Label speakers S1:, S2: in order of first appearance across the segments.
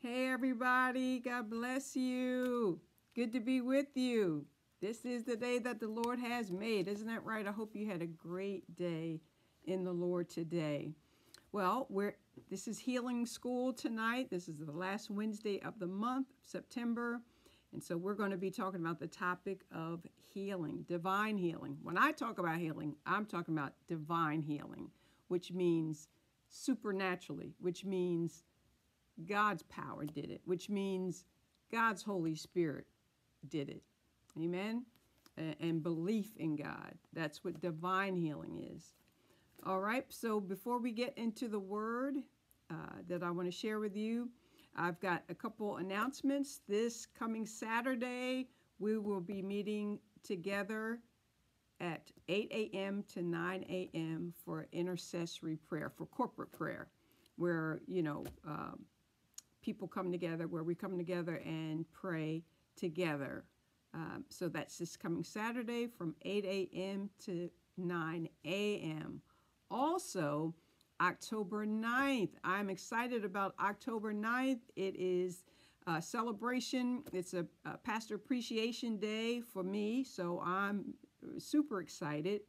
S1: Hey, everybody. God bless you. Good to be with you. This is the day that the Lord has made. Isn't that right? I hope you had a great day in the Lord today. Well, we're this is healing school tonight. This is the last Wednesday of the month, September. And so we're going to be talking about the topic of healing, divine healing. When I talk about healing, I'm talking about divine healing, which means supernaturally, which means God's power did it, which means God's Holy Spirit did it. Amen? And belief in God. That's what divine healing is. All right, so before we get into the word uh, that I want to share with you, I've got a couple announcements. This coming Saturday, we will be meeting together at 8 a.m. to 9 a.m. for intercessory prayer, for corporate prayer, where, you know, um, people come together, where we come together and pray together. Um, so that's this coming Saturday from 8 a.m. to 9 a.m. Also, October 9th. I'm excited about October 9th. It is a celebration. It's a, a Pastor Appreciation Day for me, so I'm super excited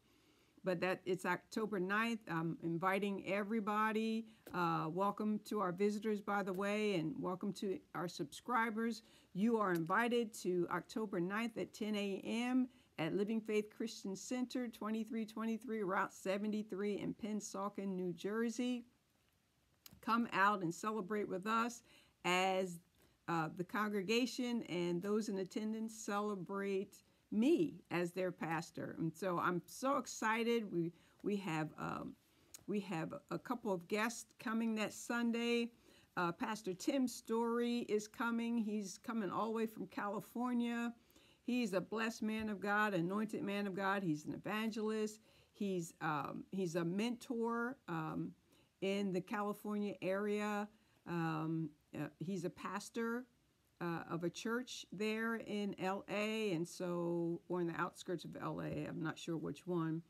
S1: but that it's October 9th. I'm inviting everybody. Uh, welcome to our visitors, by the way, and welcome to our subscribers. You are invited to October 9th at 10 a.m. at Living Faith Christian Center, 2323 Route 73 in Pennsauken, New Jersey. Come out and celebrate with us as uh, the congregation and those in attendance celebrate me as their pastor. And so I'm so excited. We we have um, we have a couple of guests coming that Sunday. Uh, pastor Tim Story is coming. He's coming all the way from California. He's a blessed man of God, anointed man of God. He's an evangelist. He's um, he's a mentor um, in the California area. Um, uh, he's a pastor uh, of a church there in LA, and so, or in the outskirts of LA, I'm not sure which one.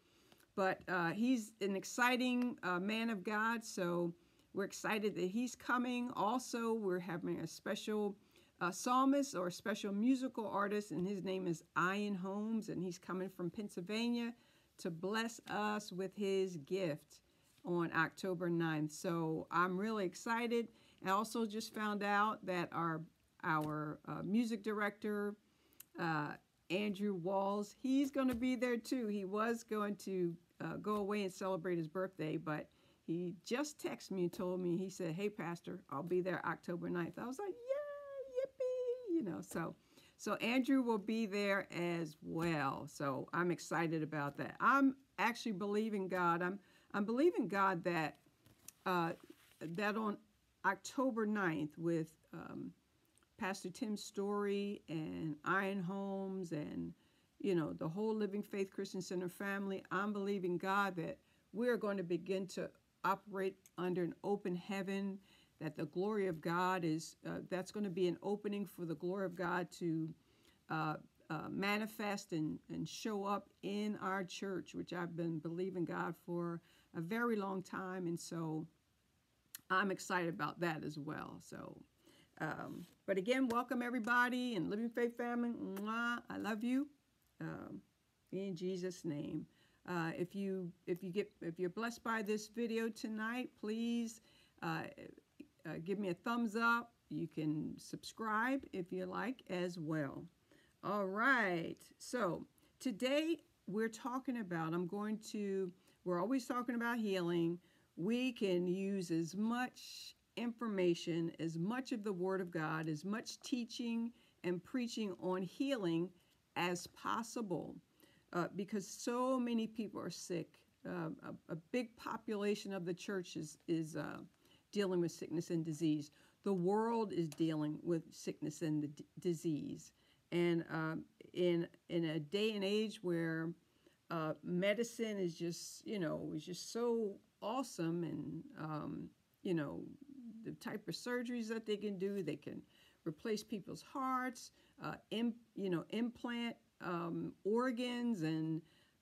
S1: But uh, he's an exciting uh, man of God, so we're excited that he's coming. Also, we're having a special uh, psalmist or special musical artist, and his name is Ian Holmes, and he's coming from Pennsylvania to bless us with his gift on October 9th. So I'm really excited. I also just found out that our our uh, music director, uh, Andrew Walls. He's going to be there too. He was going to uh, go away and celebrate his birthday, but he just texted me and told me, he said, Hey, Pastor, I'll be there October 9th. I was like, Yeah, yippee, you know, so. So Andrew will be there as well. So I'm excited about that. I'm actually believing God. I'm I'm believing God that uh, that on October 9th with um, Pastor Tim Story and Ian Holmes and, you know, the whole Living Faith Christian Center family, I'm believing God that we're going to begin to operate under an open heaven, that the glory of God is, uh, that's going to be an opening for the glory of God to uh, uh, manifest and, and show up in our church, which I've been believing God for a very long time. And so I'm excited about that as well. So um, but again, welcome everybody and Living Faith family. Mwah, I love you. Um, in Jesus' name. Uh, if you if you get if you're blessed by this video tonight, please uh, uh, give me a thumbs up. You can subscribe if you like as well. All right. So today we're talking about. I'm going to. We're always talking about healing. We can use as much information, as much of the Word of God, as much teaching and preaching on healing as possible uh, because so many people are sick. Uh, a, a, big population of the church is, is uh, dealing with sickness and disease. The world is dealing with sickness and the disease. And um, in, in a day and age where uh, medicine is just, you know, is just so awesome and, um, you know, the type of surgeries that they can do. They can replace people's hearts, uh, you know, implant um, organs and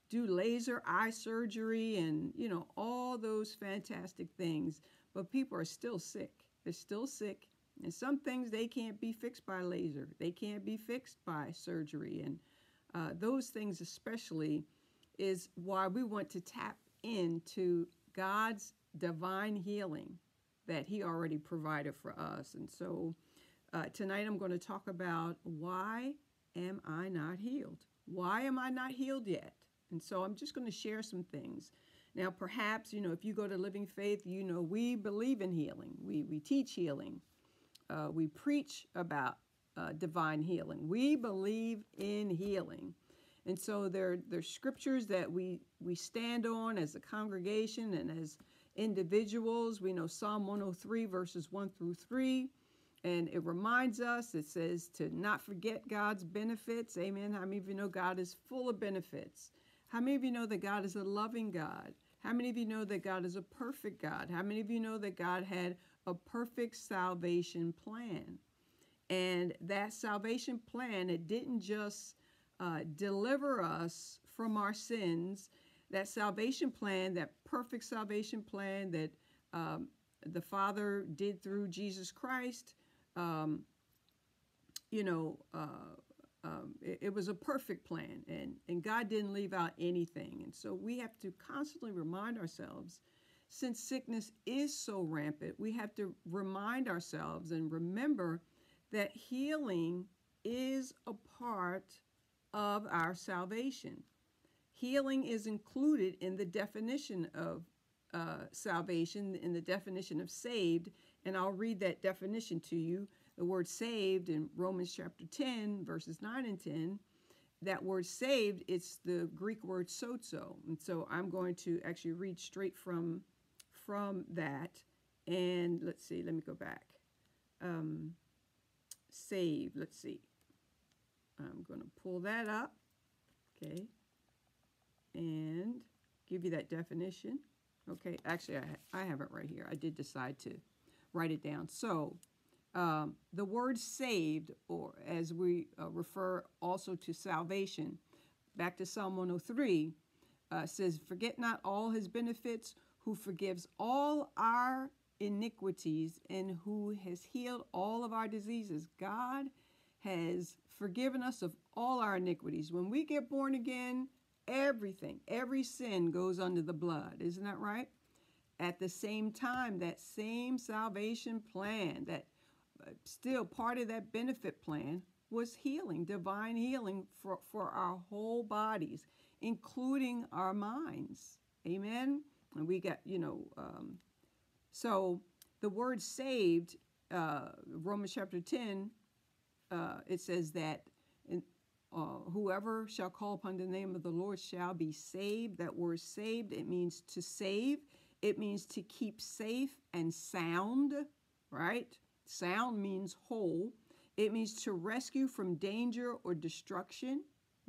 S1: do laser eye surgery and, you know, all those fantastic things. But people are still sick. They're still sick And some things they can't be fixed by laser, they can't be fixed by surgery. And uh, those things, especially, is why we want to tap into God's divine healing that He already provided for us. And so uh, tonight I'm going to talk about why am I not healed? Why am I not healed yet? And so I'm just going to share some things. Now, perhaps, you know, if you go to Living Faith, you know, we believe in healing. We, we teach healing. Uh, we preach about uh, divine healing. We believe in healing. And so there, there's scriptures that we, we stand on as a congregation and as individuals. We know Psalm 103, verses 1 through 3. And it reminds us, it says to not forget God's benefits. Amen. How many of you know God is full of benefits? How many of you know that God is a loving God? How many of you know that God is a perfect God? How many of you know that God had a perfect salvation plan? And that salvation plan, it didn't just uh, deliver us from our sins. That salvation plan, that perfect salvation plan that um, the Father did through Jesus Christ, um, you know, uh, um, it, it, was a perfect plan, and, and God didn't leave out anything. And so we have to constantly remind ourselves, since sickness is so rampant, we have to remind ourselves and remember that healing is a part of our salvation. Healing is included in the definition of uh, salvation, in the definition of saved, and I'll read that definition to you. The word saved in Romans chapter 10, verses 9 and 10, that word saved, it's the Greek word sozo. And so I'm going to actually read straight from, from that. And let's see, let me go back. Um, save, let's see. I'm going to pull that up, okay, and give you that definition. Okay, actually, I, I have it right here. I did decide to write it down. So, um, the word saved, or as we uh, refer also to salvation, back to Psalm 103, uh, says, Forget not all his benefits, who forgives all our iniquities and who has healed all of our diseases. God has forgiven us of all our iniquities. When we get born again, everything, every sin goes under the blood. Isn't that right? At the same time, that same salvation plan, that uh, still part of that benefit plan was healing, divine healing for, for our whole bodies, including our minds. Amen? And we got, you know, um, so the word saved, uh, Romans chapter 10, uh, it says that uh, whoever shall call upon the name of the Lord shall be saved. That word saved, it means to save. It means to keep safe and sound, right? Sound means whole. It means to rescue from danger or destruction,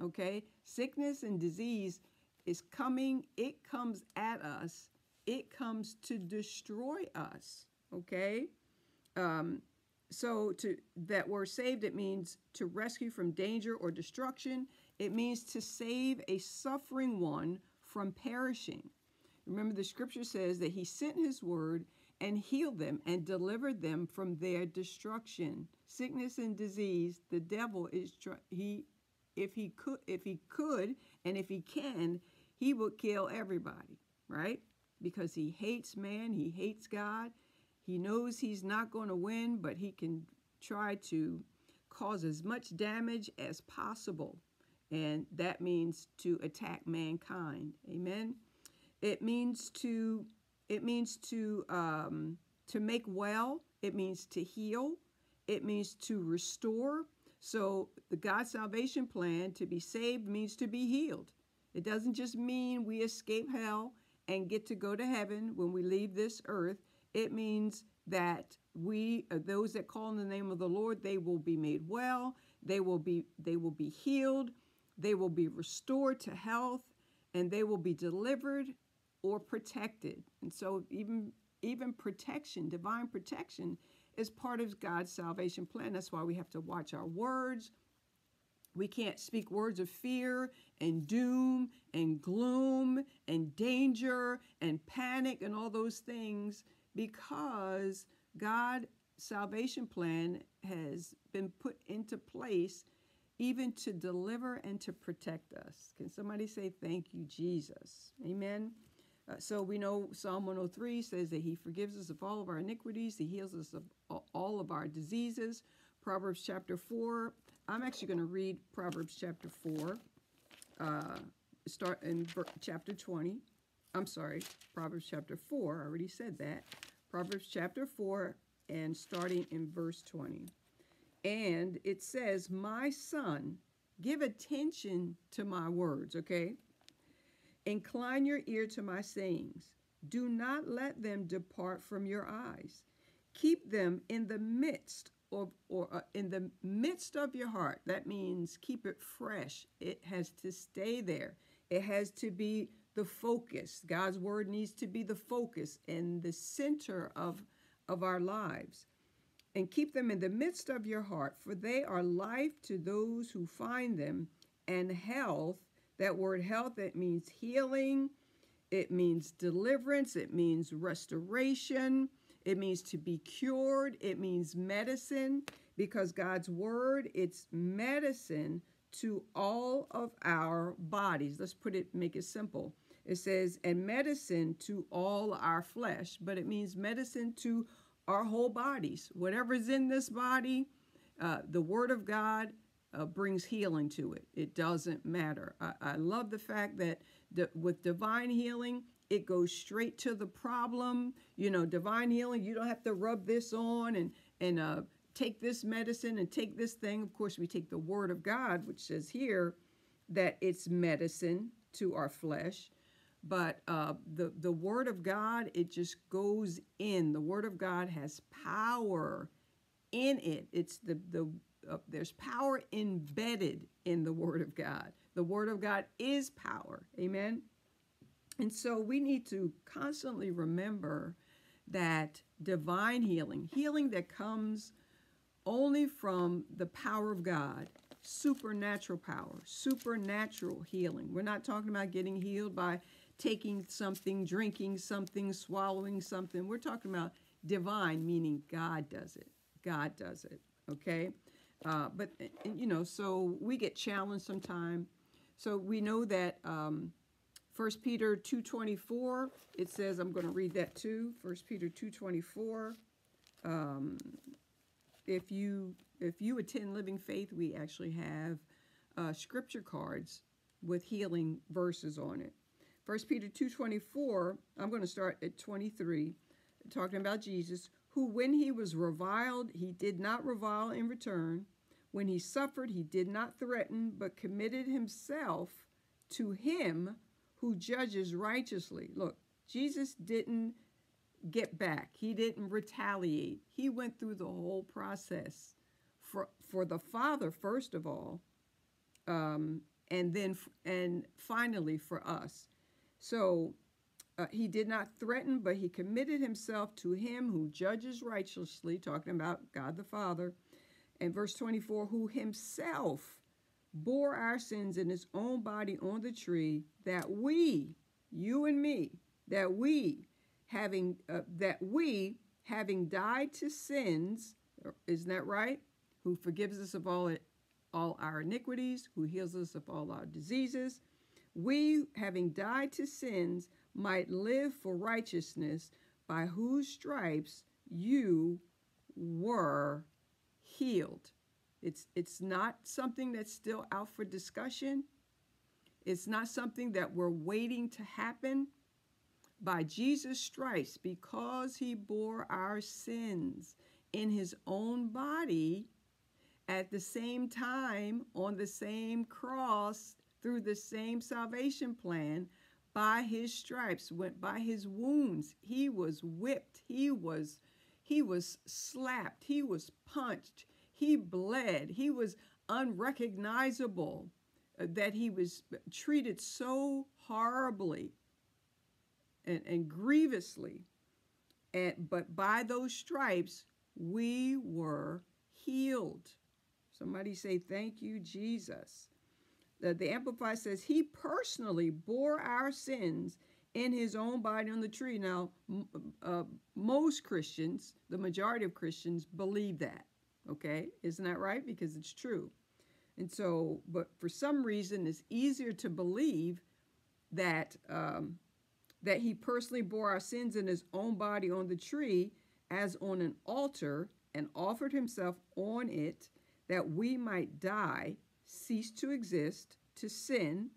S1: okay? Sickness and disease is coming, it comes at us, it comes to destroy us, okay? Um, so to that word saved, it means to rescue from danger or destruction. It means to save a suffering one from perishing. Remember, the scripture says that he sent his word and healed them and delivered them from their destruction. Sickness and disease, the devil is he if he could if he could and if he can, he would kill everybody, right? Because he hates man, he hates God, he knows he's not going to win, but he can try to cause as much damage as possible. And that means to attack mankind. Amen. It means to it means to um, to make well. It means to heal. It means to restore. So the God salvation plan to be saved means to be healed. It doesn't just mean we escape hell and get to go to heaven when we leave this earth. It means that we, uh, those that call in the name of the Lord, they will be made well. They will be, they will be healed. They will be restored to health, and they will be delivered or protected. And so, even even protection, divine protection, is part of God's salvation plan. That's why we have to watch our words. We can't speak words of fear and doom and gloom and danger and panic and all those things because God salvation plan has been put into place even to deliver and to protect us. Can somebody say, Thank you, Jesus? Amen. Uh, so we know Psalm 103 says that He forgives us of all of our iniquities, He heals us of all of our diseases. Proverbs chapter 4, I'm actually going to read Proverbs chapter 4, uh, start in chapter 20. I'm sorry, Proverbs chapter 4, I already said that. Proverbs chapter 4, and starting in verse 20. And it says, My son, give attention to my words, okay? Incline your ear to my sayings. Do not let them depart from your eyes. Keep them in the midst of, or uh, in the midst of your heart. That means keep it fresh. It has to stay there. It has to be the focus. God's word needs to be the focus and the center of, of our lives. And keep them in the midst of your heart, for they are life to those who find them, and health. That word health, it means healing, it means deliverance, it means restoration, it means to be cured, it means medicine, because God's word, it's medicine to all of our bodies. Let's put it, make it simple. It says, and medicine to all our flesh, but it means medicine to our whole bodies. Whatever's in this body, uh, the Word of God uh, brings healing to it. It doesn't matter. I, I love the fact that the, with divine healing, it goes straight to the problem. You know, divine healing, you don't have to rub this on and, and uh, take this medicine and take this thing. Of course, we take the Word of God, which says here that it's medicine to our flesh but uh, the the word of God it just goes in. The word of God has power in it. It's the the uh, there's power embedded in the word of God. The word of God is power. Amen. And so we need to constantly remember that divine healing, healing that comes only from the power of God, supernatural power, supernatural healing. We're not talking about getting healed by taking something, drinking something, swallowing something. We're talking about divine, meaning God does it. God does it. Okay? Uh, but, you know, so we get challenged sometime. So we know that um, 1 Peter 2.24, it says, I'm going to read that too. 1 Peter 2.24. Um, if you if you attend Living Faith, we actually have uh, scripture cards with healing verses on it. 1 Peter 2.24, I'm going to start at 23, talking about Jesus, who when he was reviled, he did not revile in return. When he suffered, he did not threaten, but committed himself to him who judges righteously. Look, Jesus didn't get back. He didn't retaliate. He went through the whole process for, for the Father, first of all, um, and then and finally for us. So uh, he did not threaten, but he committed himself to him who judges righteously, talking about God the Father. And verse 24, who himself bore our sins in his own body on the tree, that we, you and me, that we, having uh, that we, having died to sins, isn't that right? Who forgives us of all all our iniquities, who heals us of all our diseases, we, having died to sins, might live for righteousness, by whose stripes you were healed. It's, it's not something that's still out for discussion. It's not something that we're waiting to happen. By Jesus' stripes, because he bore our sins in his own body, at the same time, on the same cross, through the same salvation plan by his stripes went by his wounds. He was whipped. He was he was slapped. He was punched. He bled. He was unrecognizable uh, that he was treated so horribly and, and grievously. And but by those stripes we were healed. Somebody say thank you jesus the, the Amplified says, He personally bore our sins in his own body on the tree. Now, uh, most Christians, the majority of Christians, believe that. Okay, isn't that right? Because it's true. And so, but for some reason, it's easier to believe that um, that he personally bore our sins in his own body on the tree as on an altar and offered himself on it that we might die, cease to exist, to sin,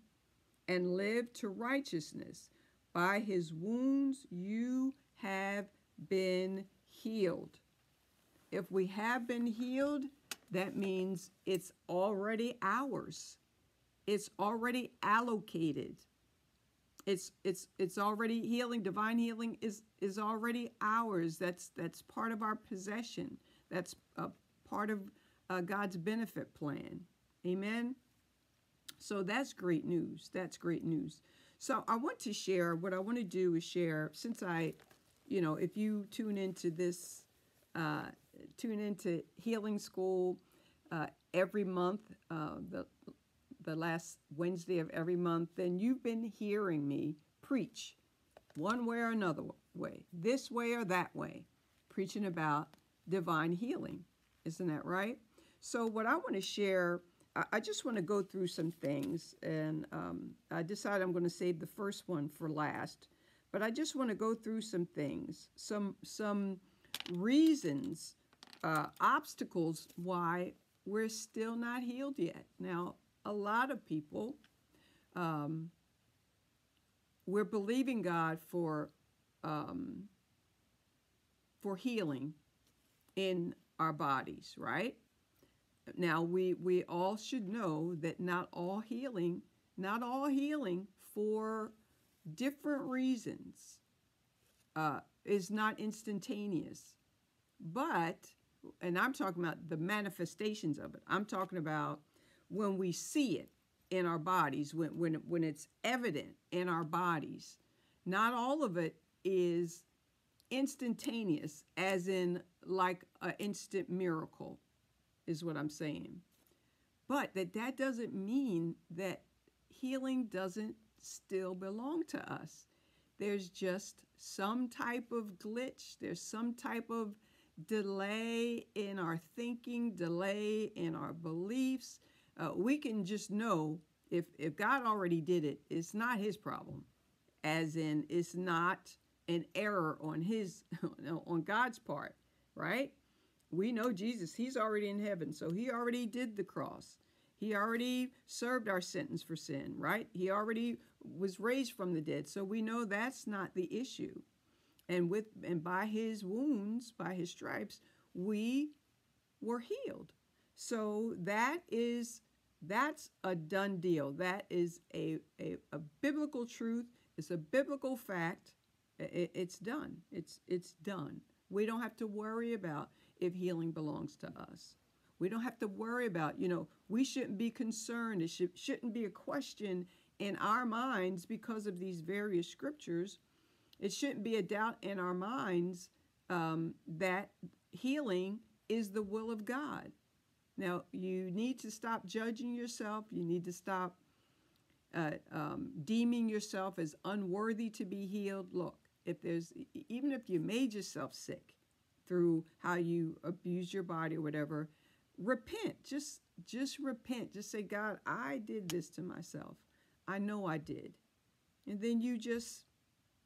S1: and live to righteousness. By his wounds you have been healed. If we have been healed, that means it's already ours. It's already allocated. It's it's it's already healing. Divine healing is is already ours. That's that's part of our possession. That's a part of uh, God's benefit plan. Amen. So that's great news. That's great news. So I want to share, what I want to do is share, since I, you know, if you tune into this, uh, tune into Healing School uh, every month, uh, the, the last Wednesday of every month, then you've been hearing me preach one way or another way, this way or that way, preaching about divine healing. Isn't that right? So, what I want to share I just want to go through some things, and um, I decided I'm going to save the first one for last. But I just want to go through some things, some some reasons, uh, obstacles why we're still not healed yet. Now, a lot of people, um, we're believing God for um, for healing in our bodies, right? Now we we all should know that not all healing, not all healing for different reasons uh, is not instantaneous. But and I'm talking about the manifestations of it. I'm talking about when we see it in our bodies, when when when it's evident in our bodies. Not all of it is instantaneous, as in like an instant miracle is what I'm saying. But that that doesn't mean that healing doesn't still belong to us. There's just some type of glitch, there's some type of delay in our thinking, delay in our beliefs. Uh, we can just know if, if God already did it, it's not his problem, as in it's not an error on his on God's part, right? We know Jesus, he's already in heaven. So he already did the cross. He already served our sentence for sin, right? He already was raised from the dead. So we know that's not the issue. And with and by his wounds, by his stripes, we were healed. So that is that's a done deal. That is a, a, a biblical truth. It's a biblical fact. It, it's done. It's it's done. We don't have to worry about if healing belongs to us. We don't have to worry about, you know, we shouldn't be concerned. It should, shouldn't be a question in our minds because of these various scriptures. It shouldn't be a doubt in our minds um, that healing is the will of God. Now, you need to stop judging yourself. You need to stop uh, um, deeming yourself as unworthy to be healed. Look, if there's, even if you made yourself sick, through how you abuse your body or whatever, repent. Just just repent. Just say, God, I did this to myself. I know I did. And then you just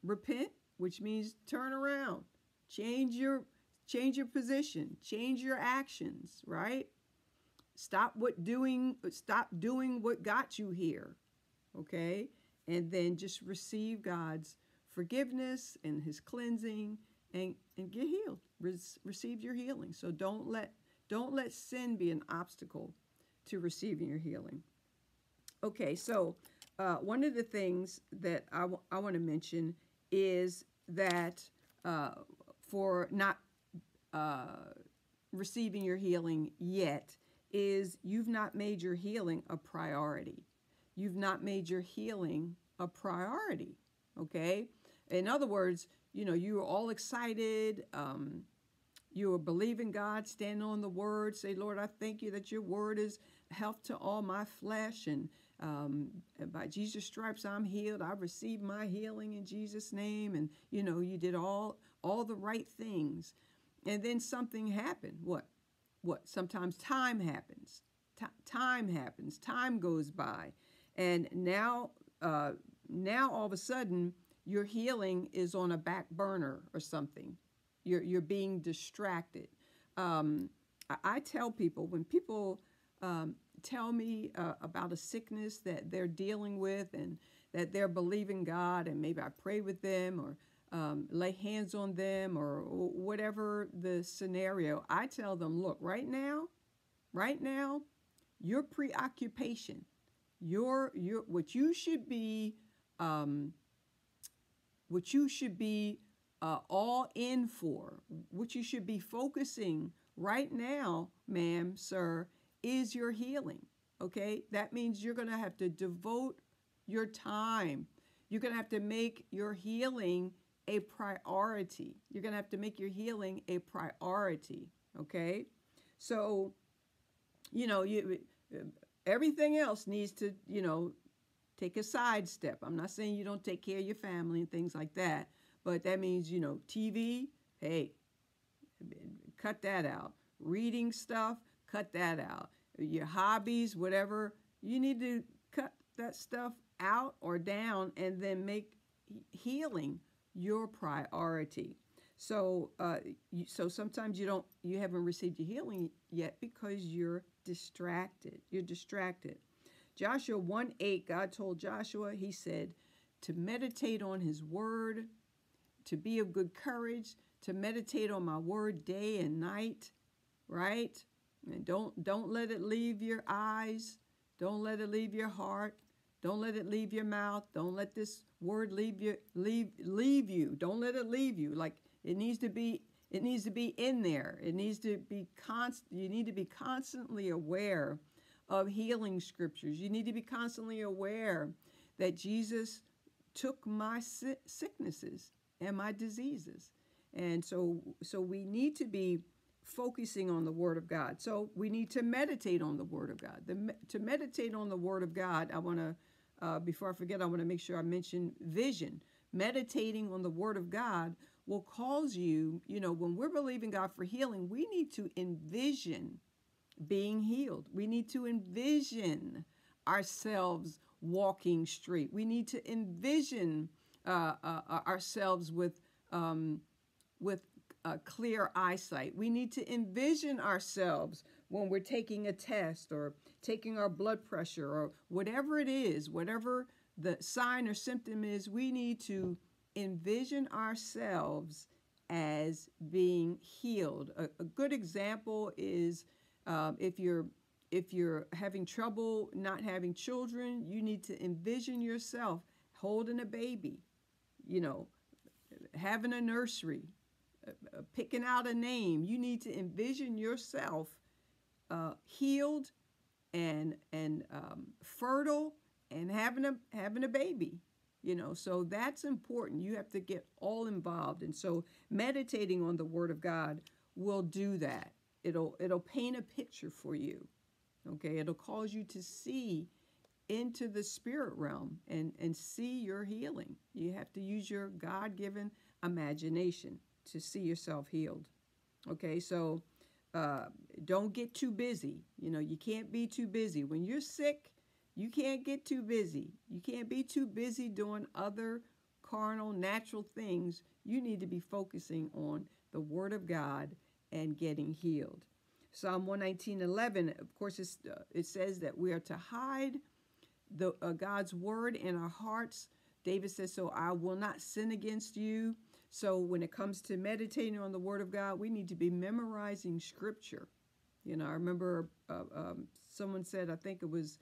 S1: repent, which means turn around. Change your change your position, change your actions, right? Stop what doing stop doing what got you here. Okay? And then just receive God's forgiveness and his cleansing and, and get healed. Re- receive your healing. So don't let don't let sin be an obstacle to receiving your healing. Okay, so uh, one of the things that I, I want to mention is that uh, for not uh, receiving your healing yet, is you've not made your healing a priority. You've not made your healing a priority. Okay? In other words, you know, you were all excited. Um, you were believing God, standing on the word, say, Lord, I thank you that your word is health to all my flesh. And um, by Jesus' stripes I'm healed. I received my healing in Jesus' name, and you know you did all all the right things, and then something happened. What? What? Sometimes time happens. T- time happens. Time goes by, and now uh, now all of a sudden your healing is on a back burner or something. You're you're being distracted. Um, I, I tell people when people um, tell me uh, about a sickness that they're dealing with and that they're believing God, and maybe I pray with them or um, lay hands on them or whatever the scenario, I tell them, look, right now, right now, your preoccupation, your your what you should be, um, what you should be uh, all in for, what you should be focusing right now, ma'am, sir, is your healing. Okay? That means you're going to have to devote your time. You're going to have to make your healing a priority. You're going to have to make your healing a priority. Okay? So, you know, you everything else needs to, you know, take a sidestep. I'm not saying you don't take care of your family and things like that, but that means, you know, TV, hey, cut that out. Reading stuff, cut that out. Your hobbies, whatever, you need to cut that stuff out or down and then make healing your priority. So, uh, so sometimes you don't, you haven't received your healing yet because you're distracted. You're distracted. Joshua 1 8, God told Joshua, He said, to meditate on His word, to be of good courage, to meditate on my word day and night, right? And don't don't let it leave your eyes. Don't let it leave your heart. Don't let it leave your mouth. Don't let this word leave you leave leave you. Don't let it leave you. Like it needs to be it needs to be in there. It needs to be constant you need to be constantly aware of healing scriptures. You need to be constantly aware that Jesus took my sicknesses and my diseases. And so so we need to be focusing on the Word of God. So we need to meditate on the Word of God. The, to meditate on the Word of God, I want to, uh, before I forget, I want to make sure I mention vision. Meditating on the Word of God will cause you, you know, when we're believing God for healing, we need to envision being healed. We need to envision ourselves walking straight. We need to envision uh, uh, ourselves with um, with uh, clear eyesight. We need to envision ourselves when we're taking a test or taking our blood pressure or whatever it is, whatever the sign or symptom is, we need to envision ourselves as being healed. A, a good example is um, if you're if you're having trouble not having children, you need to envision yourself holding a baby, you know, having a nursery, uh, picking out a name. You need to envision yourself uh, healed and and um, fertile and having a having a baby. You know, so that's important. You have to get all involved, and so meditating on the Word of God will do that. It'll it'll paint a picture for you. Okay, it'll cause you to see into the spirit realm and and see your healing. You have to use your God-given imagination to see yourself healed. Okay, so uh, don't get too busy. You know, you can't be too busy. When you're sick, you can't get too busy. You can't be too busy doing other carnal, natural things. You need to be focusing on the Word of God and getting healed. Psalm 119.11, of course, uh, it says that we are to hide the uh, God's Word in our hearts. David says, so I will not sin against you. So when it comes to meditating on the Word of God, we need to be memorizing Scripture. You know, I remember uh, um, someone said, I think it was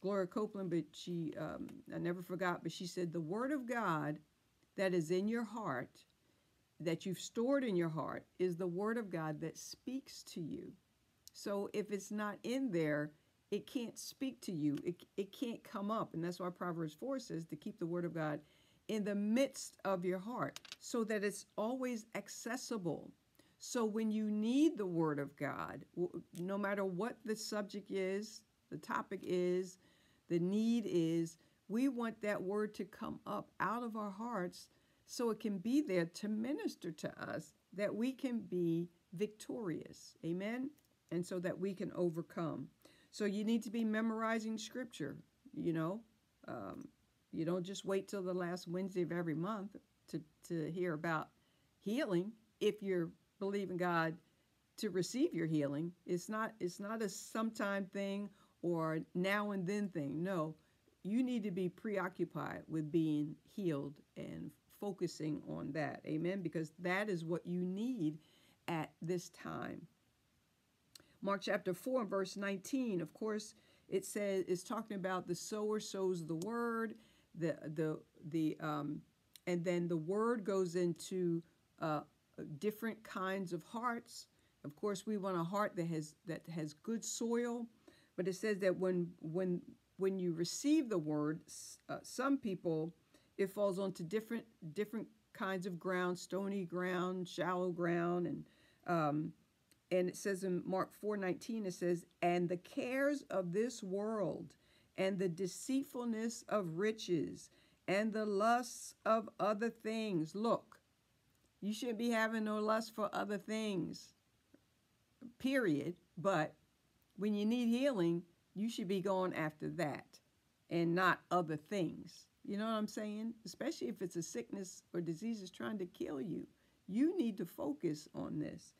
S1: Gloria Copeland, but she, um, I never forgot, but she said, the Word of God that is in your heart, that you've stored in your heart, is the Word of God that speaks to you. So if it's not in there, it can't speak to you. It, it can't come up. And that's why Proverbs 4 says to keep the Word of God in the midst of your heart so that it's always accessible. So when you need the Word of God, no matter what the subject is, the topic is, The need is we want that word to come up out of our hearts so it can be there to minister to us that we can be victorious. Amen? And so that we can overcome. So you need to be memorizing scripture, you know. Um, you don't just wait till the last Wednesday of every month to, to hear about healing. If you're believing God to receive your healing, it's not it's not a sometime thing or now and then thing. No, you need to be preoccupied with being healed and focusing on that. Amen. Because that is what you need at this time. Mark chapter 4 verse 19, of course, it says it's talking about the sower sows the word, the the the um, and then the word goes into uh, different kinds of hearts. Of course, we want a heart that has that has good soil, but it says that when when when you receive the word, uh, some people it falls onto different different kinds of ground, stony ground, shallow ground, and um, and it says in Mark 4:19 it says and the cares of this world and the deceitfulness of riches and the lusts of other things. Look you shouldn't be having no lust for other things period but when you need healing you should be going after that and not other things you know what I'm saying especially if it's a sickness or disease is trying to kill you you need to focus on this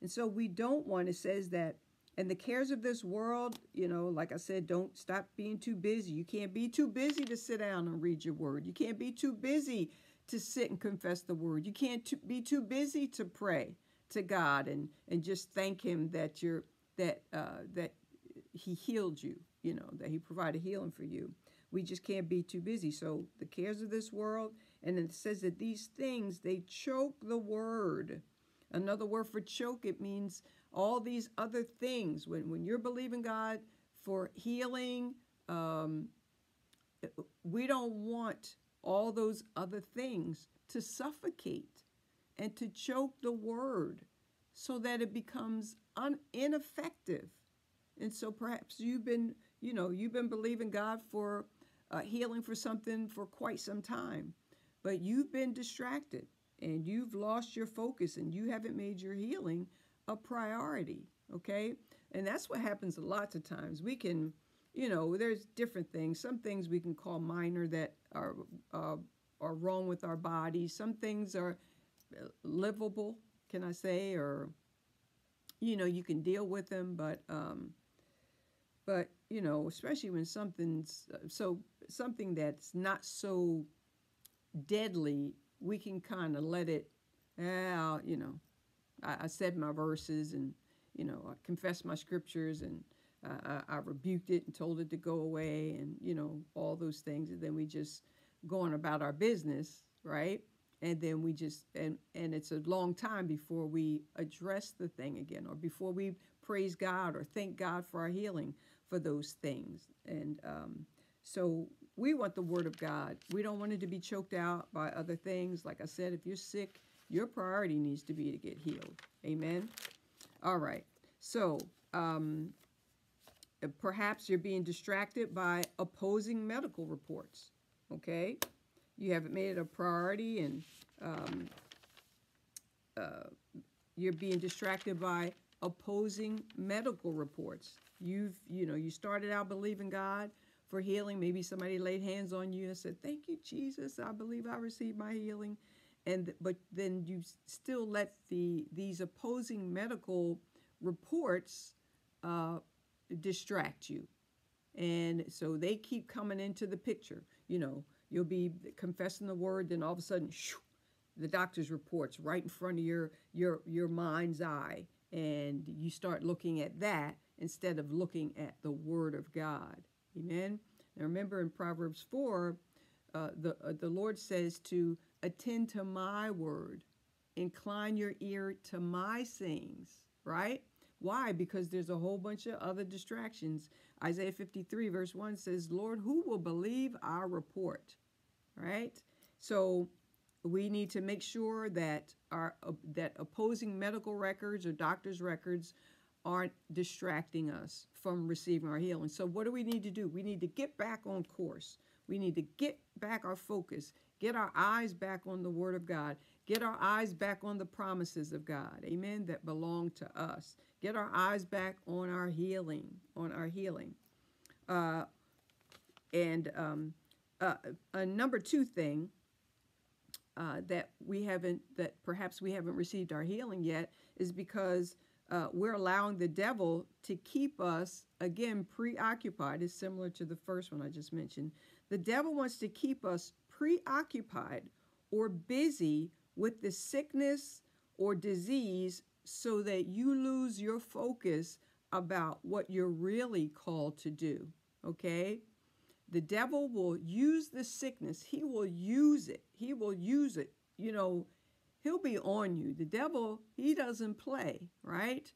S1: and so we don't want, it says that, and the cares of this world, you know, like I said, don't stop being too busy. You can't be too busy to sit down and read your word. You can't be too busy to sit and confess the word. You can't be too busy to pray to God and, and just thank him that you're, that, uh, that he healed you, you know, that he provided healing for you. We just can't be too busy. So the cares of this world, and it says that these things, they choke the word Another word for choke, it means all these other things. When, when you're believing God for healing, um, we don't want all those other things to suffocate and to choke the word so that it becomes ineffective. And so perhaps you've been, you know, you've been believing God for uh, healing for something for quite some time, but you've been distracted and you've lost your focus and you haven't made your healing a priority, okay? And that's what happens a lot of times. We can, you know, there's different things. Some things we can call minor that are uh, are wrong with our body. Some things are livable, can I say, or you know, you can deal with them, but um, but you know, especially when something's so something that's not so deadly we can kind of let it out, you know. I, I, said my verses and, you know, I confessed my scriptures and uh, I, I, rebuked it and told it to go away and, you know, all those things. And then we just go on about our business, right? And then we just, and, and it's a long time before we address the thing again or before we praise God or thank God for our healing for those things. And um, so we want the Word of God. We don't want it to be choked out by other things. Like I said, if you're sick, your priority needs to be to get healed. Amen. All right. So, um, perhaps you're being distracted by opposing medical reports. Okay. You haven't made it a priority and um, uh, you're being distracted by opposing medical reports. You've, you know, you started out believing God for healing. Maybe somebody laid hands on you and said, "Thank you, Jesus. I believe I received my healing." And but then you still let the these opposing medical reports uh, distract you, and so they keep coming into the picture. You know, you'll be confessing the word, then all of a sudden, shoo, the doctor's reports right in front of your your your mind's eye, and you start looking at that instead of looking at the Word of God. Amen. Now remember in Proverbs 4, uh, the, uh, the Lord says to attend to my word, incline your ear to my sayings, right? Why? Because there's a whole bunch of other distractions. Isaiah 53, verse 1 says, Lord, who will believe our report? Right? So we need to make sure that our uh, that opposing medical records or doctor's records aren't distracting us from receiving our healing. So, what do we need to do? We need to get back on course. We need to get back our focus, get our eyes back on the Word of God, get our eyes back on the promises of God, amen, that belong to us. Get our eyes back on our healing, on our healing. Uh, and um, uh, a number two thing uh, that we haven't, that perhaps we haven't received our healing yet, is because uh, we're allowing the devil to keep us, again, preoccupied, is similar to the first one I just mentioned. The devil wants to keep us preoccupied or busy with the sickness or disease so that you lose your focus about what you're really called to do. Okay? The devil will use the sickness, he will use it. He will use it. You know, he'll be on you. The devil, he doesn't play, right?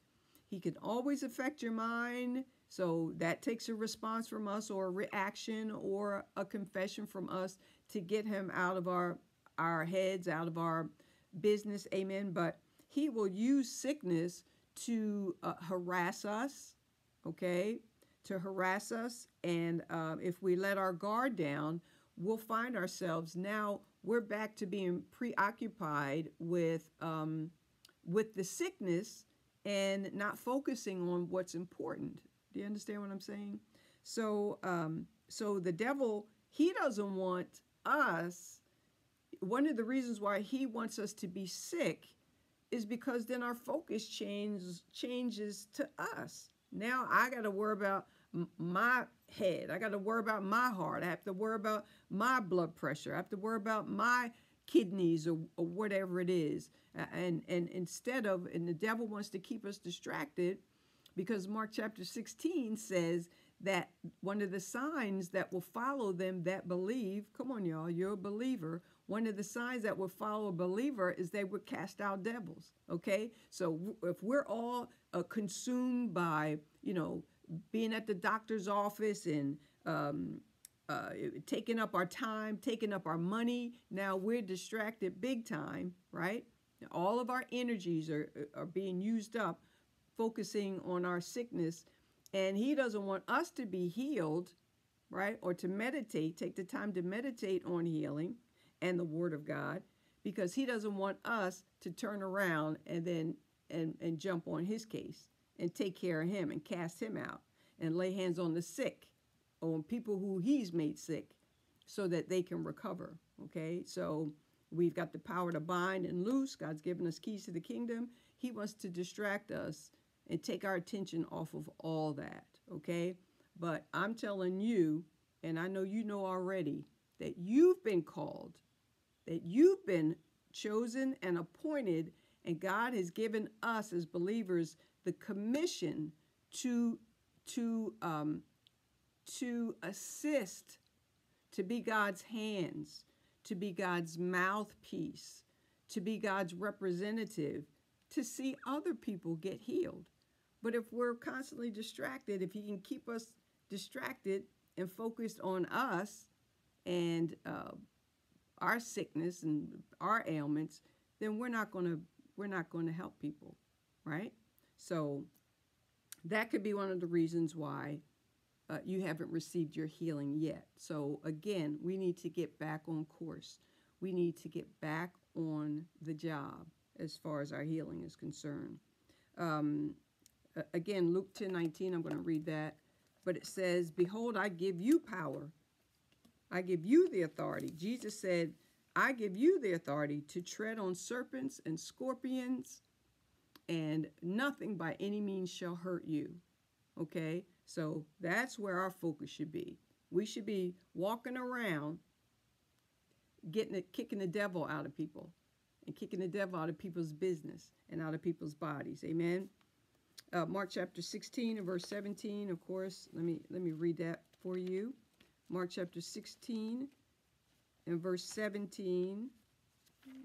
S1: He can always affect your mind. So that takes a response from us or a reaction or a confession from us to get him out of our our heads, out of our business. Amen. But he will use sickness to uh, harass us, okay? To harass us. And uh, if we let our guard down, we'll find ourselves now we're back to being preoccupied with um, with the sickness and not focusing on what's important. Do you understand what I'm saying? So um, so the devil he doesn't want us. One of the reasons why he wants us to be sick is because then our focus changes changes to us. Now I got to worry about my head. I got to worry about my heart. I have to worry about my blood pressure. I have to worry about my kidneys or, or whatever it is. And and instead of and the devil wants to keep us distracted because Mark chapter 16 says that one of the signs that will follow them that believe, come on y'all, you're a believer. One of the signs that will follow a believer is they would cast out devils, okay? So if we're all uh, consumed by, you know, being at the doctor's office and um, uh, taking up our time, taking up our money. Now we're distracted big time, right? All of our energies are, are being used up focusing on our sickness. And He doesn't want us to be healed, right? Or to meditate, take the time to meditate on healing and the Word of God because He doesn't want us to turn around and then and, and jump on His case and take care of him and cast him out and lay hands on the sick or on people who he's made sick so that they can recover. Okay, so we've got the power to bind and loose. God's given us keys to the kingdom. He wants to distract us and take our attention off of all that. Okay, but I'm telling you, and I know you know already, that you've been called, that you've been chosen and appointed, and God has given us as believers the commission to to um, to assist, to be God's hands, to be God's mouthpiece, to be God's representative, to see other people get healed. But if we're constantly distracted, if He can keep us distracted and focused on us and uh, our sickness and our ailments, then we're not going to we're not going to help people, right? So that could be one of the reasons why uh, you haven't received your healing yet. So again, we need to get back on course. We need to get back on the job as far as our healing is concerned. Um, again, Luke 10 19, I'm going to read that. But it says, Behold, I give you power. I give you the authority. Jesus said, I give you the authority to tread on serpents and scorpions and nothing by any means shall hurt you. Okay? So that's where our focus should be. We should be walking around getting it, kicking the devil out of people and kicking the devil out of people's business and out of people's bodies. Amen. Uh, Mark chapter 16 and verse 17, of course, let me let me read that for you. Mark chapter 16 and verse 17.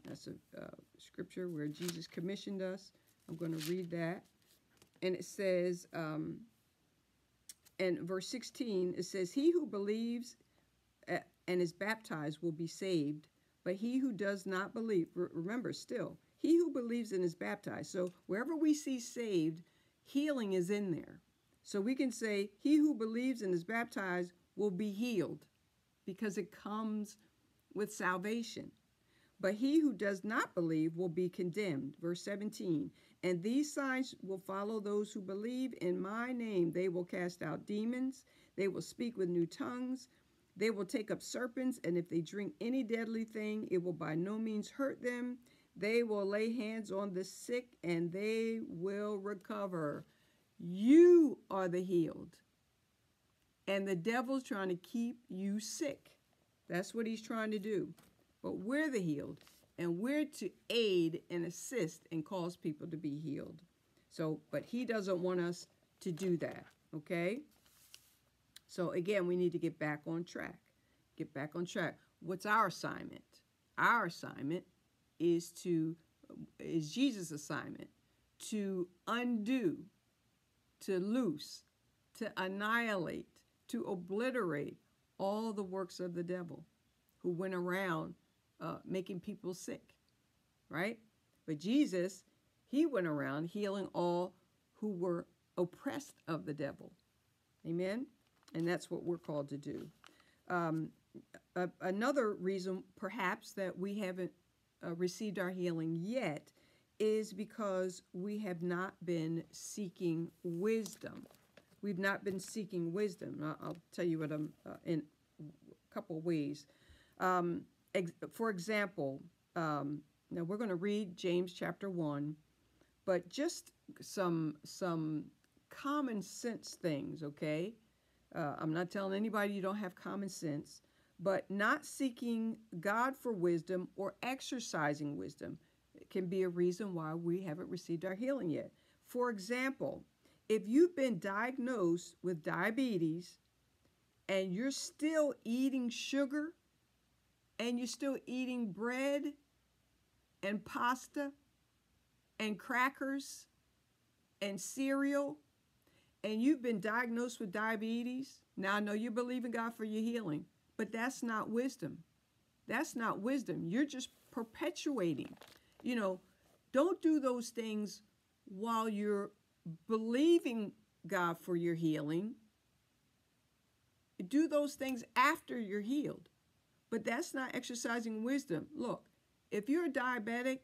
S1: That's a uh, scripture where Jesus commissioned us I'm going to read that. And it says, um, in verse 16, it says, He who believes and is baptized will be saved, but he who does not believe, remember still, he who believes and is baptized. So wherever we see saved, healing is in there. So we can say, He who believes and is baptized will be healed because it comes with salvation. But he who does not believe will be condemned. Verse 17. And these signs will follow those who believe in my name. They will cast out demons, they will speak with new tongues, they will take up serpents, and if they drink any deadly thing, it will by no means hurt them. They will lay hands on the sick and they will recover. You are the healed. And the devil's trying to keep you sick. That's what he's trying to do. But we're the healed, and we're to aid and assist and cause people to be healed. So, but he doesn't want us to do that, okay? So again, we need to get back on track. Get back on track. What's our assignment? Our assignment is to is Jesus' assignment to undo, to loose, to annihilate, to obliterate all the works of the devil who went around uh, making people sick, right? But Jesus, he went around healing all who were oppressed of the devil. Amen? And that's what we're called to do. Um, a, another reason, perhaps, that we haven't uh, received our healing yet is because we have not been seeking wisdom. We've not been seeking wisdom. I'll, tell you what I'm uh, in a couple ways. Um, for example, um, now we're going to read James chapter one, but just some some common sense things. Okay, uh, I'm not telling anybody you don't have common sense, but not seeking God for wisdom or exercising wisdom can be a reason why we haven't received our healing yet. For example, if you've been diagnosed with diabetes and you're still eating sugar and you're still eating bread and pasta and crackers and cereal and you've been diagnosed with diabetes, now I know you believe in God for your healing, but that's not wisdom. That's not wisdom. You're just perpetuating you know, don't do those things while you're believing God for your healing. Do those things after you're healed. But that's not exercising wisdom. Look, if you're a diabetic,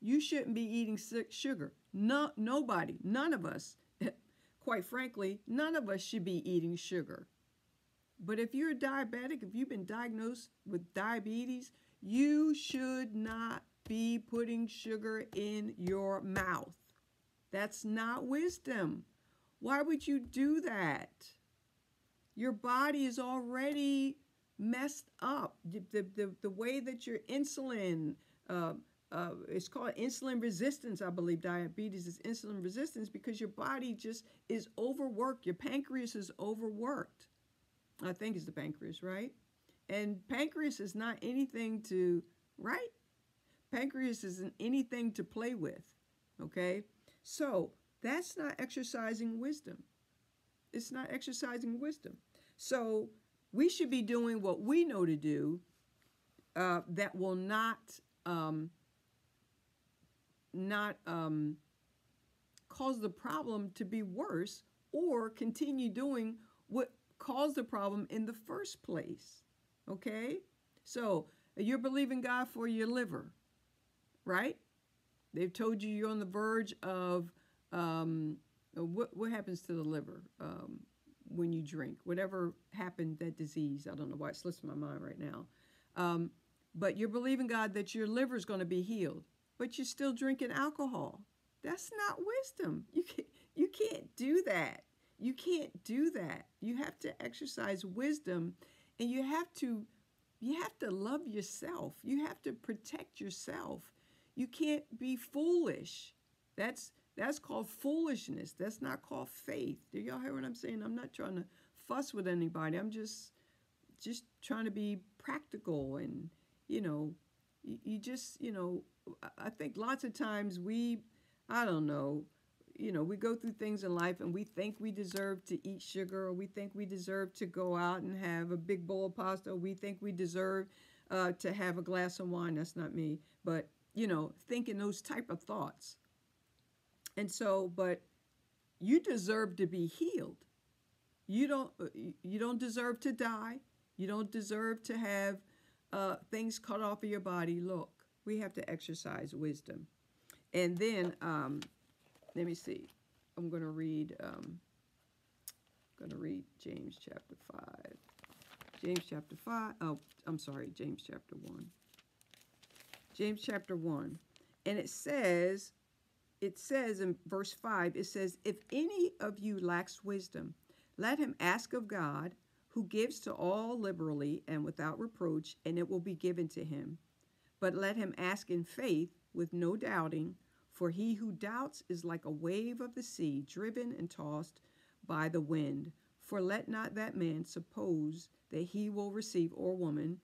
S1: you shouldn't be eating sugar. No, nobody, none of us, quite frankly, none of us should be eating sugar. But if you're a diabetic, if you've been diagnosed with diabetes, you should not be putting sugar in your mouth. That's not wisdom. Why would you do that? Your body is already messed up. The, the, the, way that your insulin, uh, uh, it's called insulin resistance, I believe. Diabetes is insulin resistance because your body just is overworked. Your pancreas is overworked. I think it's the pancreas, right? And pancreas is not anything to, right? Pancreas isn't anything to play with, okay? So that's not exercising wisdom. It's not exercising wisdom. So we should be doing what we know to do uh, that will not um, not um, cause the problem to be worse or continue doing what caused the problem in the first place. Okay? So you're believing God for your liver right? They've told you you're on the verge of um, what what happens to the liver um, when you drink. Whatever happened, that disease. I don't know why it slips my mind right now. Um, but you're believing God that your liver is going to be healed, but you're still drinking alcohol. That's not wisdom. You can't, you can't do that. You can't do that. You have to exercise wisdom and you have to you have to love yourself. You have to protect yourself. You can't be foolish. That's that's called foolishness. That's not called faith. Do y'all hear what I'm saying? I'm not trying to fuss with anybody. I'm just just trying to be practical and you know, you, you just, you know, I think lots of times we I don't know, you know, we go through things in life and we think we deserve to eat sugar or we think we deserve to go out and have a big bowl of pasta or we think we deserve uh, to have a glass of wine. That's not me. But you know, thinking those type of thoughts. And so, but you deserve to be healed. You don't uh, you don't deserve to die. You don't deserve to have uh, things cut off of your body. Look, we have to exercise wisdom. And then um, let me see. I'm going to read. Um, going to read James chapter five. James chapter five. Oh, I'm sorry. James chapter one. James chapter one, and it says, it says in verse five. It says, if any of you lacks wisdom let him ask of God, who gives to all liberally and without reproach, and it will be given to him. But let him ask in faith, with no doubting, for he who doubts is like a wave of the sea, driven and tossed by the wind. For let not that man suppose that he will receive, or woman,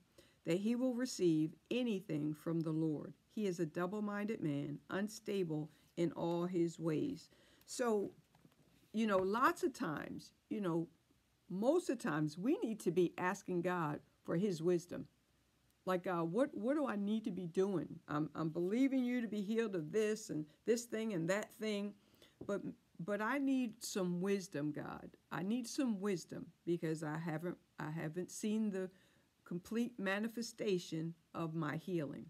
S1: that he will receive anything from the Lord. He is a double minded man, unstable in all his ways. So you know, lots of times, you know, most of the times we need to be asking God for his wisdom. Like, uh, what, what do I need to be doing? I'm, I'm believing you to be healed of this and this thing and that thing, but, but I need some wisdom, God. I need some wisdom because I haven't, I haven't seen the complete manifestation of my healing.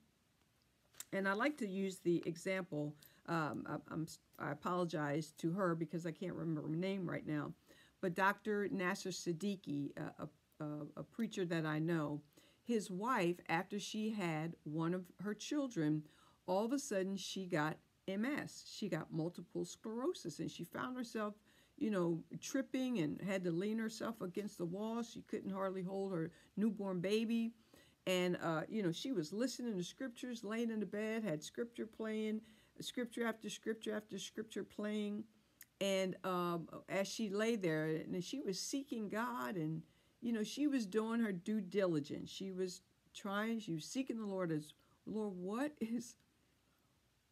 S1: And I like to use the example um, I, am I apologize to her because I can't remember her name right now. But Dr. Nasir Siddiki, a, a, a preacher that I know, his wife, after she had one of her children, all of a sudden she got MS. She got multiple sclerosis and she found herself, you know, tripping and had to lean herself against the wall. She couldn't hardly hold her newborn baby. And, uh, you know, she was listening to scriptures, laying in the bed, had scripture playing, scripture after scripture after scripture playing. And um, as she lay there, and she was seeking God, and you know, she was doing her due diligence. She was trying, she was seeking the Lord as Lord, what is,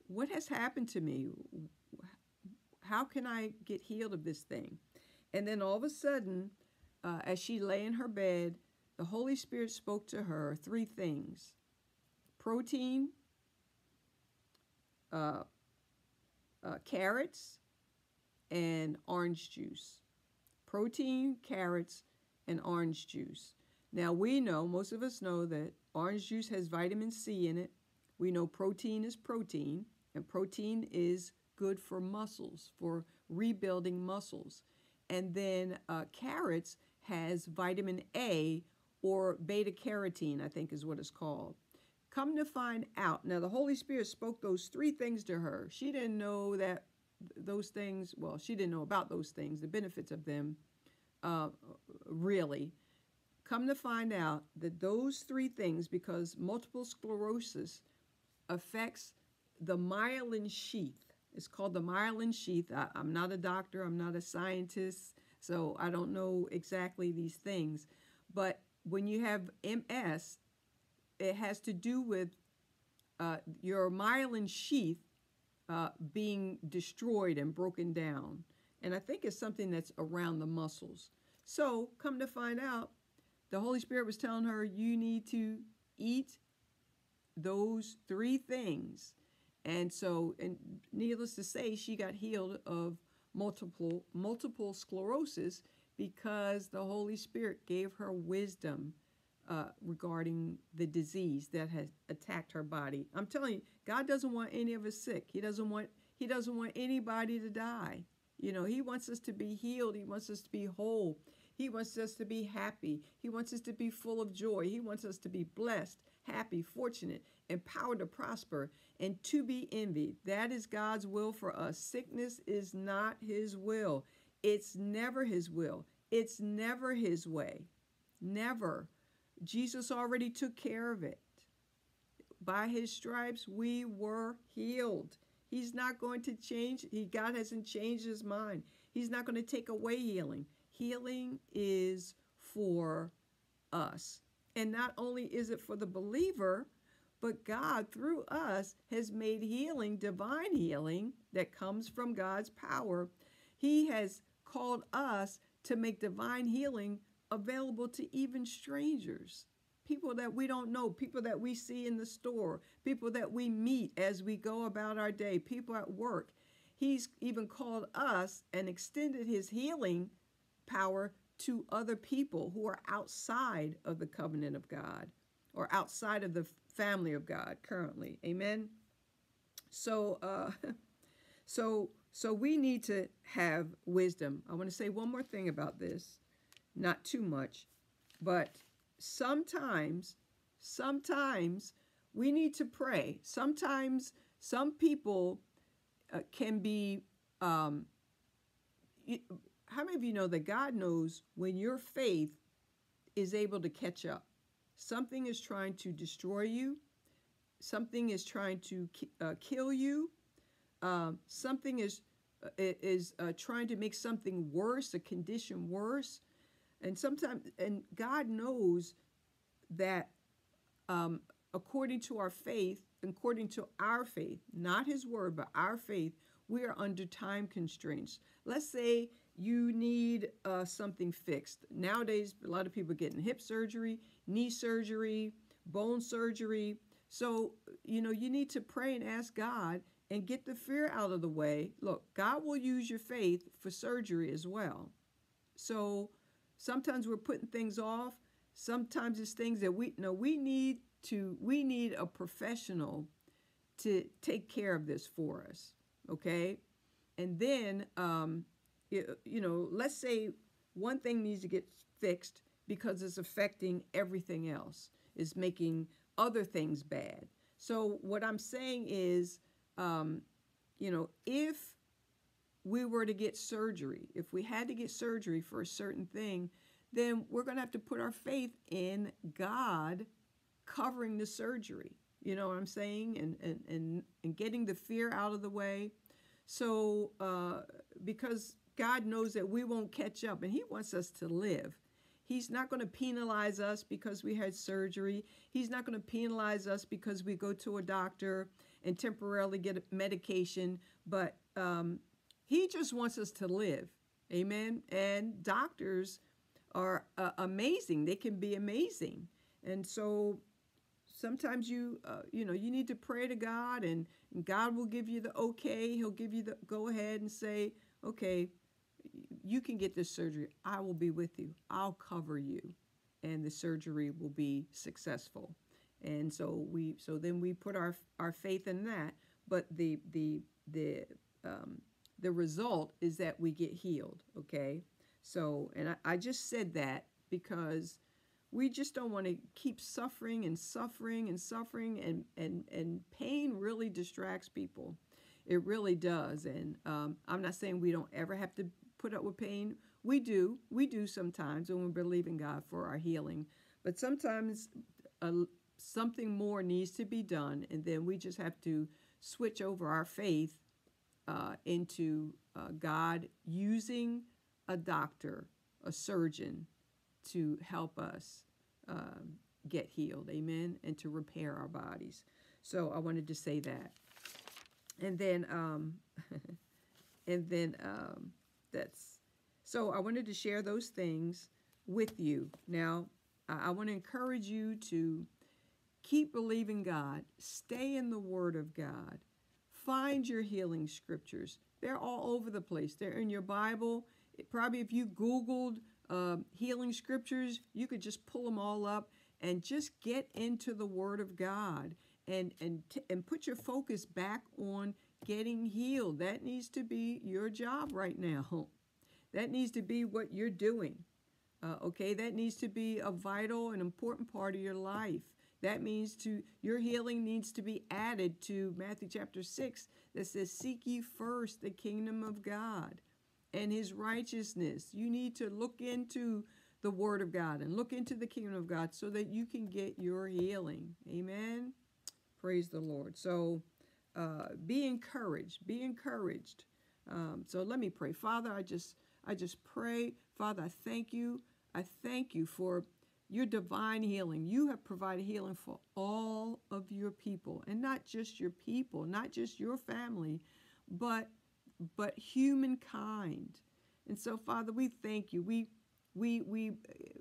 S1: what has happened to me? How can I get healed of this thing? And then all of a sudden, uh, as she lay in her bed, the Holy Spirit spoke to her three things protein, uh, uh, carrots and orange juice. Protein, carrots, and orange juice. Now we know, most of us know that orange juice has vitamin C in it. We know protein is protein, and protein is good for muscles, for rebuilding muscles. And then uh, carrots has vitamin A or beta carotene, I think is what it's called. Come to find out. Now, the Holy Spirit spoke those three things to her. She didn't know that those things, well, she didn't know about those things, the benefits of them, uh, really. Come to find out that those three things, because multiple sclerosis affects the myelin sheath. It's called the myelin sheath. I, I'm not a doctor, I'm not a scientist, so I don't know exactly these things. But when you have MS, it has to do with uh, your myelin sheath uh, being destroyed and broken down. And I think it's something that's around the muscles. So, come to find out, the Holy Spirit was telling her, you need to eat those three things. And so, and needless to say, she got healed of multiple multiple sclerosis because the Holy Spirit gave her wisdom uh, regarding the disease that has attacked her body. I'm telling you, God doesn't want any of us sick. He doesn't want He doesn't want anybody to die. You know, He wants us to be healed. He wants us to be whole. He wants us to be happy. He wants us to be full of joy. He wants us to be blessed, happy, fortunate, empowered to prosper, and to be envied. That is God's will for us. Sickness is not His will. It's never His will. It's never His way. Never. Jesus already took care of it. By his stripes, we were healed. He's not going to change. He, God hasn't changed his mind. He's not going to take away healing. Healing is for us. And not only is it for the believer, but God, through us, has made healing, divine healing that comes from God's power. He has called us to make divine healing available to even strangers, people that we don't know, people that we see in the store, people that we meet as we go about our day, people at work. He's even called us and extended his healing power to other people who are outside of the covenant of God or outside of the family of God currently. Amen. So, uh, so, so we need to have wisdom. I want to say one more thing about this, not too much, but sometimes, sometimes we need to pray. Sometimes some people uh, can be. Um, how many of you know that God knows when your faith is able to catch up? Something is trying to destroy you. Something is trying to uh, kill you. Um, something is uh, is uh, trying to make something worse, a condition worse. And sometimes, and God knows that um, according to our faith, according to our faith, not His word, but our faith, we are under time constraints. Let's say you need uh, something fixed. Nowadays, a lot of people are getting hip surgery, knee surgery, bone surgery. So, you know, you need to pray and ask God and get the fear out of the way. Look, God will use your faith for surgery as well. So sometimes we're putting things off. Sometimes it's things that we know we need to, we need a professional to take care of this for us. Okay. And then, um, you know, let's say one thing needs to get fixed because it's affecting everything else, is making other things bad. So what I'm saying is, um, you know, if we were to get surgery, if we had to get surgery for a certain thing, then we're going to have to put our faith in God covering the surgery. You know what I'm saying? And, and, and, and getting the fear out of the way. So, uh, because God knows that we won't catch up and He wants us to live. He's not going to penalize us because we had surgery. He's not going to penalize us because we go to a doctor and temporarily get medication. But um, He just wants us to live. Amen. And doctors are uh, amazing. They can be amazing. And so sometimes you uh, you know you need to pray to God and, and God will give you the okay. He'll give you the go ahead and say, okay, you can get this surgery. I will be with you. I'll cover you. And the surgery will be successful. And so we so then we put our our faith in that. But the the the um, the result is that we get healed. Okay. So and I, I just said that because we just don't want to keep suffering and suffering and suffering and and and pain really distracts people it really does and um, i'm not saying we don't ever have to put up with pain. We do. We do sometimes when we believe in God for our healing. But sometimes something more needs to be done, and then we just have to switch over our faith uh, into uh, God using a doctor, a surgeon, to help us um, get healed. Amen. And to repair our bodies. So I wanted to say that. And then, um, and then, um, that's so I wanted to share those things with you. Now, I want to encourage you to keep believing God, stay in the Word of God, find your healing scriptures. They're all over the place. They're in your Bible. It, probably if you Googled uh, healing scriptures, you could just pull them all up and just get into the Word of God and and and put your focus back on getting healed. That needs to be your job right now. That needs to be what you're doing. Uh, okay, that needs to be a vital and important part of your life. That means to your healing needs to be added to Matthew chapter 6 that says, Seek ye first the kingdom of God and his righteousness. You need to look into the word of God and look into the kingdom of God so that you can get your healing. Amen. Praise the Lord. So, uh, be encouraged. Be encouraged. Um, so let me pray. Father, I just I just pray, Father, I thank you. I thank you for your divine healing. You have provided healing for all of your people, and not just your people, not just your family, but but humankind. And so, Father, we thank you. We we we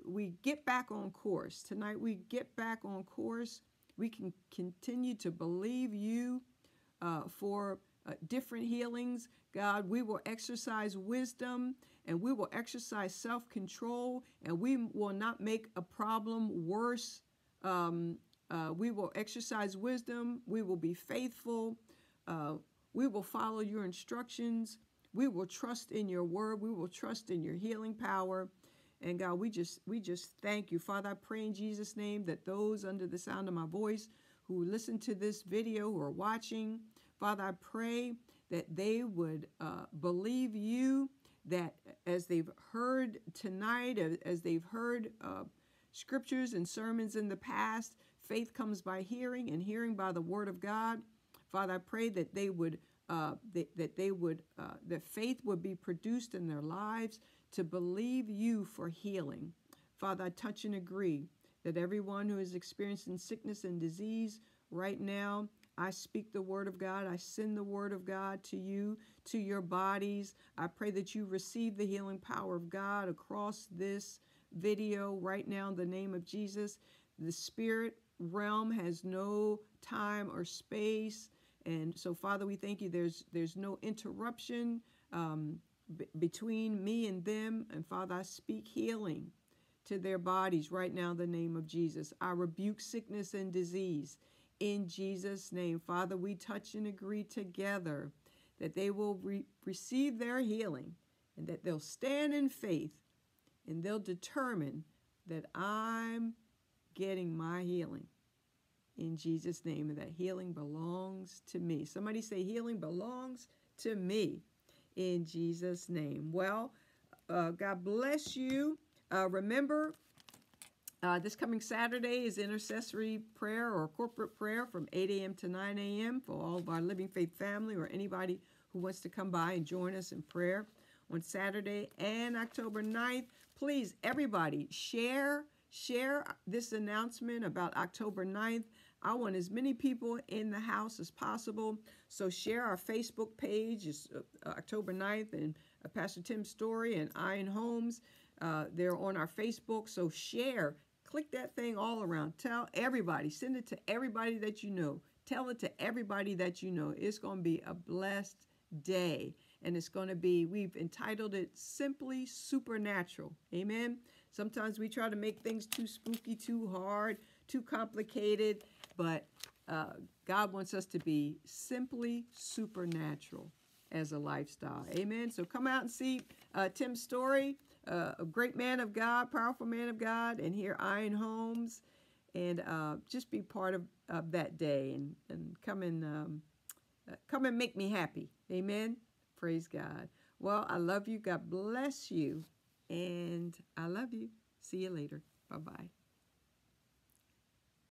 S1: we get back on course tonight. We get back on course. We can continue to believe you uh, for uh, different healings. God, we will exercise wisdom and we will exercise self control and we will not make a problem worse. Um, uh, we will exercise wisdom. We will be faithful. Uh, we will follow your instructions. We will trust in your word. We will trust in your healing power. And God, we just we just thank you. Father, I pray in Jesus' name that those under the sound of my voice who listen to this video, who are watching, Father, I pray that they would uh, believe you, that as they've heard tonight, as they've heard uh, scriptures and sermons in the past, faith comes by hearing and hearing by the word of God. Father, I pray that they would uh, that, that they would uh, that faith would be produced in their lives to believe you for healing. Father, I touch and agree that everyone who is experiencing sickness and disease right now, I speak the word of God. I send the word of God to you, to your bodies. I pray that you receive the healing power of God across this video right now in the name of Jesus. The spirit realm has no time or space. And so, Father, we thank you. There's there's no interruption um, between me and them. And Father, I speak healing to their bodies right now in the name of Jesus. I rebuke sickness and disease in Jesus' name. Father, we touch and agree together that they will re- receive their healing and that they'll stand in faith and they'll determine that I'm getting my healing in Jesus' name, and that healing belongs to me. Somebody say, Healing belongs to me in Jesus' name. Well, uh, God bless you. Uh, remember, uh, this coming Saturday is intercessory prayer or corporate prayer from 8 a.m. to 9 a.m. for all of our Living Faith family or anybody who wants to come by and join us in prayer on Saturday and October 9th. Please, everybody, share share this announcement about October 9th. I want as many people in the house as possible. So share our Facebook page. It's uh, October 9th and uh, Pastor Tim Storey and Ian Holmes. Uh, they're on our Facebook. So share. Click that thing all around. Tell everybody. Send it to everybody that you know. Tell it to everybody that you know. It's going to be a blessed day. And it's going to be, we've entitled it Simply Supernatural. Amen. Sometimes we try to make things too spooky, too hard, too complicated. But uh, God wants us to be simply supernatural as a lifestyle. Amen. So come out and see uh, Tim Storey, uh, a great man of God, powerful man of God, and hear Ian Holmes, and uh, just be part of, of that day and, and come and um, uh, come and make me happy. Amen. Praise God. Well, I love you. God bless you. And I love you. See you later. Bye bye.